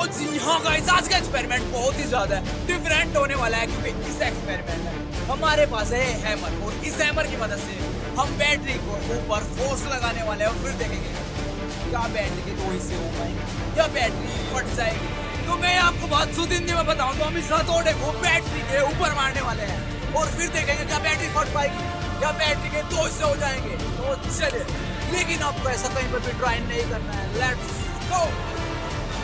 जी हाँ गाइस आज का एक्सपेरिमेंट बहुत ही ज़्यादा डिफरेंट होने वाला है क्योंकि इस एक्सपेरिमेंट में हमारे पास है हैमर और इस हैमर की मदद से हम बैटरी को ऊपर फोर्स लगाने वाले हैं फिर देखेंगे क्या बैटरी के दो हिस्से हो पाएँगे। या बैटरी फट जाएगी। तो मैं आपको बात हिंदी में बताऊँ तो हम इस हथौड़े को बैटरी के ऊपर मारने वाले हैं और फिर देखेंगे क्या बैटरी फट पाएगी या बैटरी के दो हिस्से हो जाएँगे। तो चलिए, लेकिन आपको ऐसा कहीं पर भी ट्राई नहीं करना है। लेट्स गो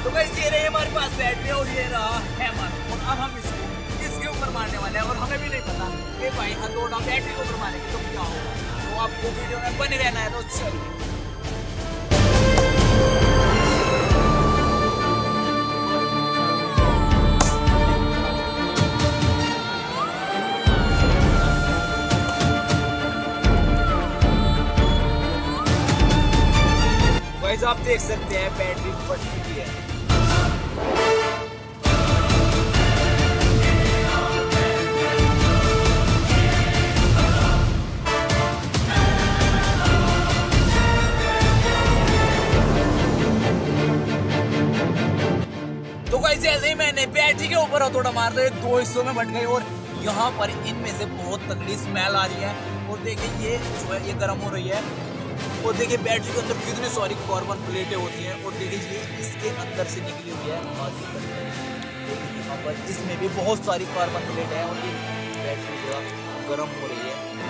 तो भाई ये रही हमारे पास बैटरी और ये रहा हैमर। और अब हम इसको इसके ऊपर मारने वाले हैं और हमें भी नहीं पता। कि भाई हथौड़ा बैटरी के ऊपर मारेंगे तो क्या होगा? तो आपको वीडियो में बने रहना है तो चलिए आप देख सकते हैं, बैटरी फट चुकी है। जैसे ही मैंने बैटरी के ऊपर हथौड़ा मार दिया दो हिस्सों में बट गई और यहाँ पर इनमें से बहुत तगड़ी स्मेल आ रही है। और देखिए ये जो है, ये गर्म हो रही है। और देखिए बैटरी के अंदर कितनी सारी कार्बन प्लेटें होती हैं। और देखिए ये इसके अंदर से निकली हुई है। यहाँ पर इसमें भी बहुत सारी कार्बन प्लेट है। और ये बैटरी जो गर्म हो रही है।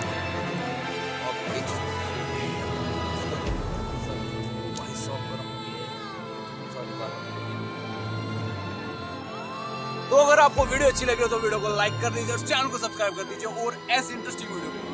तो अगर आपको वीडियो अच्छी लगी हो तो वीडियो को लाइक कर दीजिए और चैनल को सब्सक्राइब कर दीजिए और ऐसी इंटरेस्टिंग वीडियो